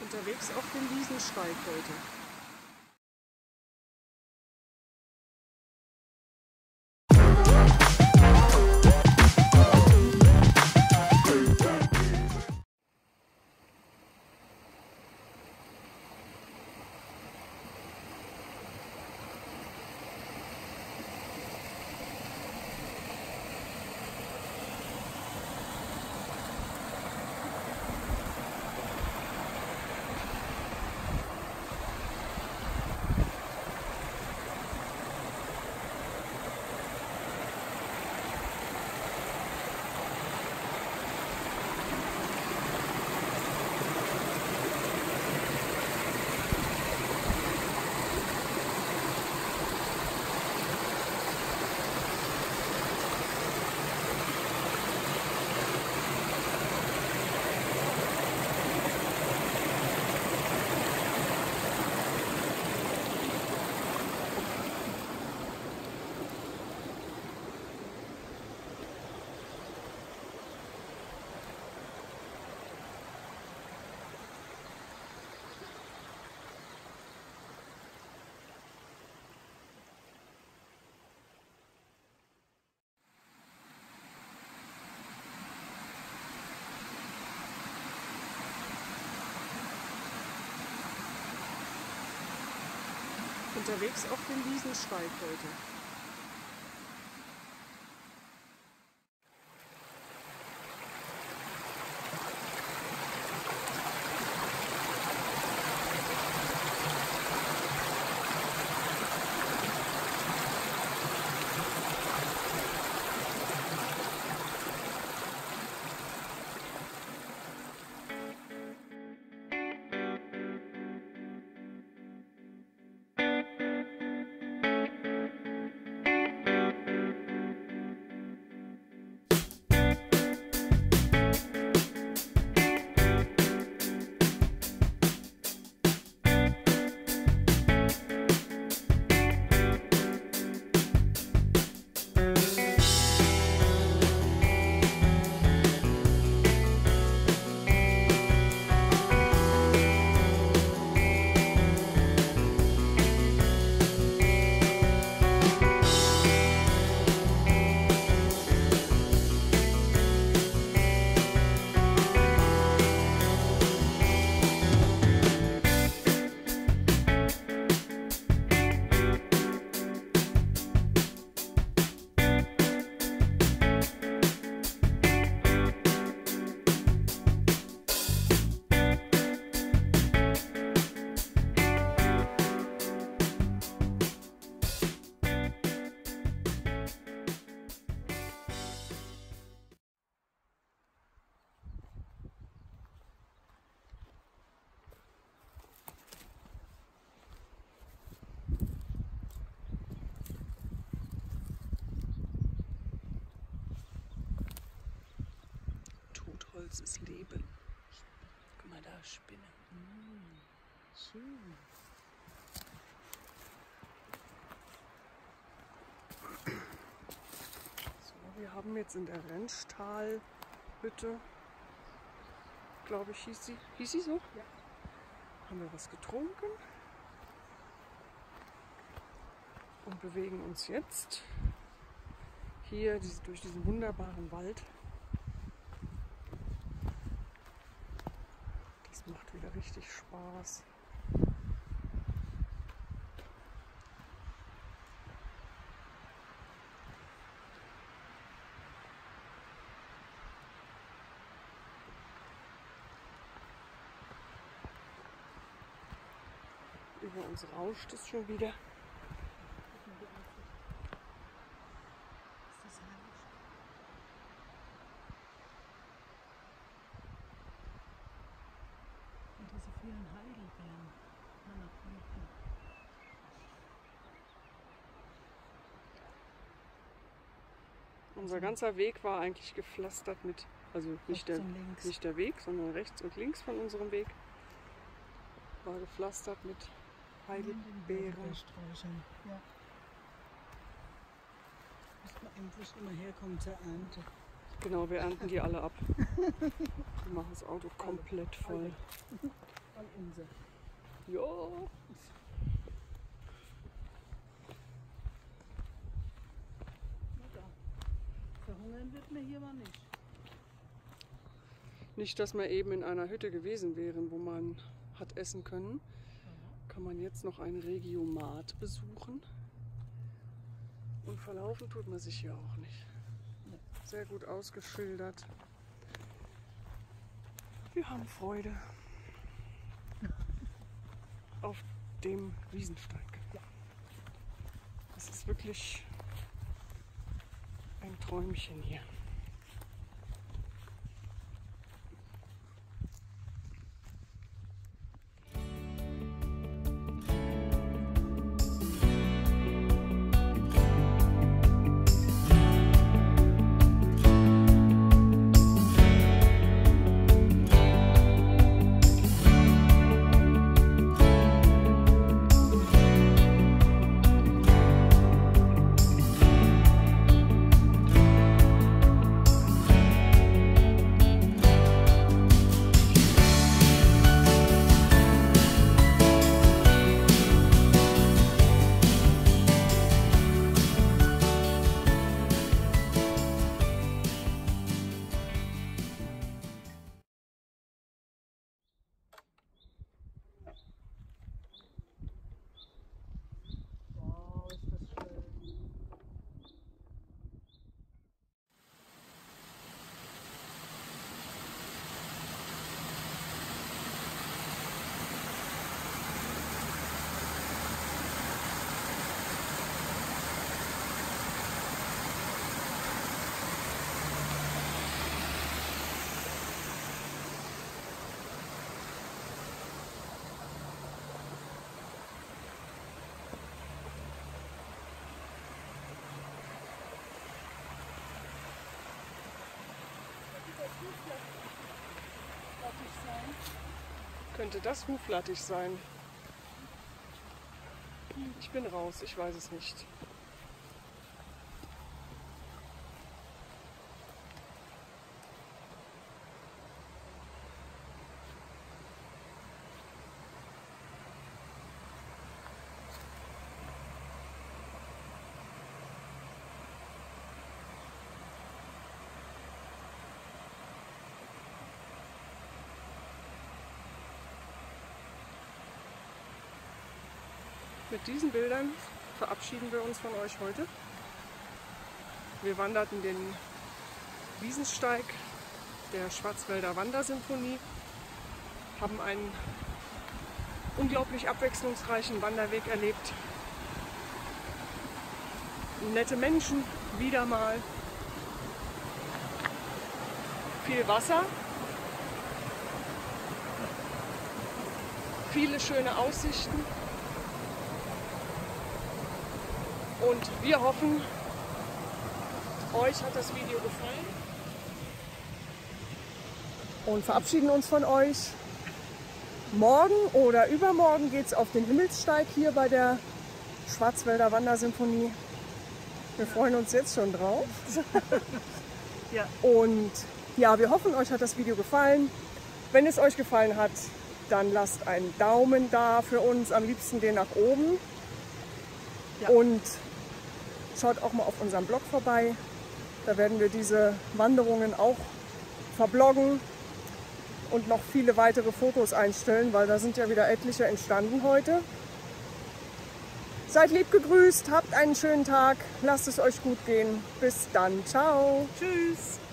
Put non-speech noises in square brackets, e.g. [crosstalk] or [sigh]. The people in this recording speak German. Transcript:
Unterwegs auf dem Wiesensteig heute. Unterwegs auf dem Wiesensteig heute. Totholz ist Leben. Guck mal da, Spinne. Mm, schön. So, wir haben jetzt in der Rentschtalhütte, glaube ich, hieß sie, hieß sie so? Ja. Haben wir was getrunken und bewegen uns jetzt hier durch diesen wunderbaren Wald. Das macht wieder richtig Spaß. Über uns rauscht es schon wieder. Und diese vielen Heidelbeeren. Na, nach unten. Unser ganzer Weg war eigentlich gepflastert mit, also nicht der, nicht der Weg, sondern rechts und links von unserem Weg war gepflastert mit Heidelbeeren. Ja. Muss man endlich immer herkommen zur Ernte. Genau, wir ernten die alle ab. [laughs] Wir machen das Auto komplett voll. All unser. Ja. Na da. Verhungern wird mir hier mal nicht. Nicht, dass wir eben in einer Hütte gewesen wären, wo man hat essen können. Kann man jetzt noch ein Regiomat besuchen. Und verlaufen tut man sich hier auch nicht. Sehr gut ausgeschildert. Wir haben Freude [laughs] auf dem Wiesensteig. Ja. Das ist wirklich ein Träumchen hier. Könnte das Huflattich sein? Ich bin raus, ich weiß es nicht. Mit diesen Bildern verabschieden wir uns von euch heute. Wir wanderten den Wiesensteig der Schwarzwälder Wandersymphonie, haben einen unglaublich abwechslungsreichen Wanderweg erlebt. Nette Menschen, wieder mal. Viel Wasser. Viele schöne Aussichten. Und wir hoffen, euch hat das Video gefallen. Und verabschieden uns von euch. Morgen oder übermorgen geht es auf den Himmelssteig hier bei der Schwarzwälder Wandersymphonie. Wir freuen uns jetzt schon drauf. [laughs] Ja. Und ja, wir hoffen, euch hat das Video gefallen. Wenn es euch gefallen hat, dann lasst einen Daumen da für uns, am liebsten den nach oben. Ja. Und schaut auch mal auf unserem Blog vorbei. Da werden wir diese Wanderungen auch verbloggen und noch viele weitere Fotos einstellen, weil da sind ja wieder etliche entstanden heute. Seid lieb gegrüßt, habt einen schönen Tag, lasst es euch gut gehen. Bis dann, ciao. Tschüss.